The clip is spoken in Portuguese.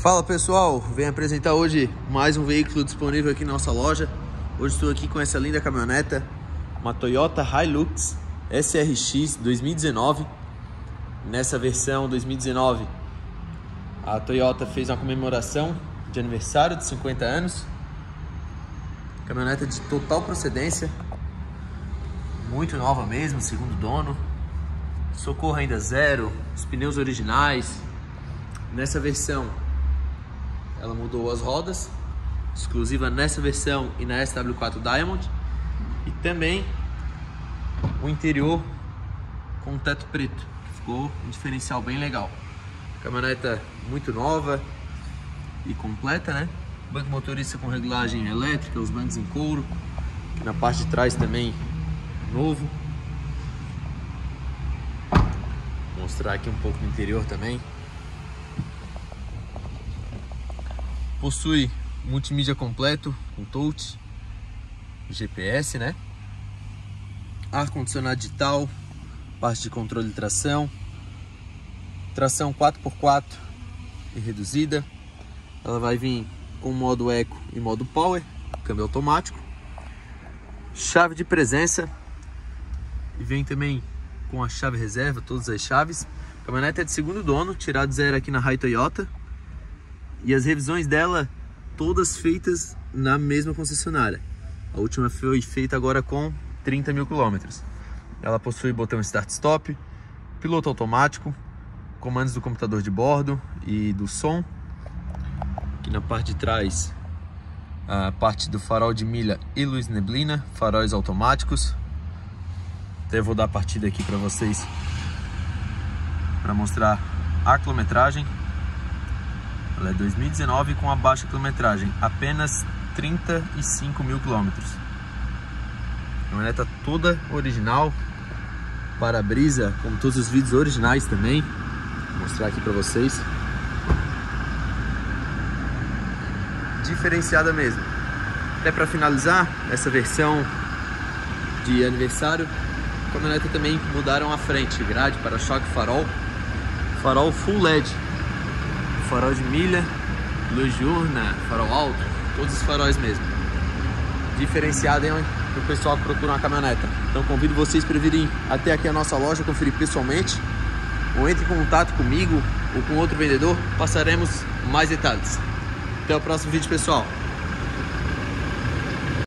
Fala pessoal, venho apresentar hoje mais um veículo disponível aqui na nossa loja. Hoje estou aqui com essa linda caminhoneta, uma Toyota Hilux SRX 2019. Nessa versão 2019, a Toyota fez uma comemoração de aniversário de 50 anos. Caminhoneta de total procedência, muito nova mesmo, segundo dono. Socorro ainda zero, os pneus originais. Nessa versão ela mudou as rodas, exclusiva nessa versão e na SW4 Diamond. E também o interior com teto preto, que ficou um diferencial bem legal. Caminhoneta muito nova e completa, né? Banco motorista com regulagem elétrica, os bancos em couro. Na parte de trás também novo. Vou mostrar aqui um pouco do interior também. Possui multimídia completo com touch, GPS, né? Ar-condicionado digital, parte de controle de tração, tração 4x4 e reduzida. Ela vai vir com modo Eco e modo Power, câmbio automático, chave de presença e vem também com a chave reserva, todas as chaves. A caminhonete é de segundo dono, tirado zero aqui na Rai Toyota. E as revisões dela, todas feitas na mesma concessionária. A última foi feita agora com 30 mil quilômetros. Ela possui botão start-stop, piloto automático, comandos do computador de bordo e do som. Aqui na parte de trás, a parte do farol de milha e luz neblina, faróis automáticos. Até vou dar a partida aqui para vocês para mostrar a quilometragem. Ela é 2019 com a baixa quilometragem, apenas 35 mil quilômetros. Caminhoneta toda original, para-brisa, como todos os vídeos originais também. Vou mostrar aqui para vocês. Diferenciada mesmo. Até para finalizar, essa versão de aniversário, a caminhoneta também mudaram a frente, grade, para-choque, farol, farol full LED farol de milha, luz diurna, farol alto, todos os faróis mesmo. Diferenciado hein, para o pessoal que procura uma caminhoneta. Então convido vocês para virem até aqui a nossa loja, conferir pessoalmente, ou entre em contato comigo ou com outro vendedor, passaremos mais detalhes. Até o próximo vídeo, pessoal.